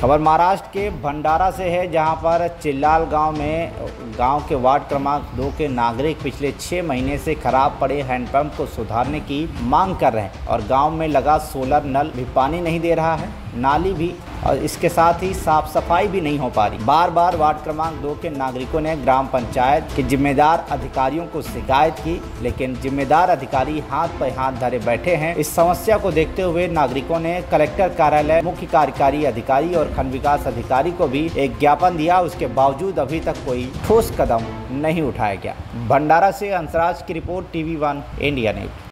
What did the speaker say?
खबर महाराष्ट्र के भंडारा से है, जहाँ पर चिल्लाल गाँव में, गाँव के वार्ड क्रमांक दो के नागरिक पिछले छः महीने से खराब पड़े हैंडपंप को सुधारने की मांग कर रहे हैं और गाँव में लगा सोलर नल भी पानी नहीं दे रहा है। नाली भी और इसके साथ ही साफ़ सफ़ाई भी नहीं हो पा रही। बार बार वार्ड क्रमांक दो के नागरिकों ने ग्राम पंचायत के जिम्मेदार अधिकारियों को शिकायत की, लेकिन जिम्मेदार अधिकारी हाथ पर हाथ धरे बैठे हैं। इस समस्या को देखते हुए नागरिकों ने कलेक्टर कार्यालय मुख्य कार्यकारी अधिकारी और खंड विकास अधिकारी को भी एक ज्ञापन दिया। उसके बावजूद अभी तक कोई ठोस कदम नहीं उठाया गया। भंडारा से अंसराज की report TV one, India News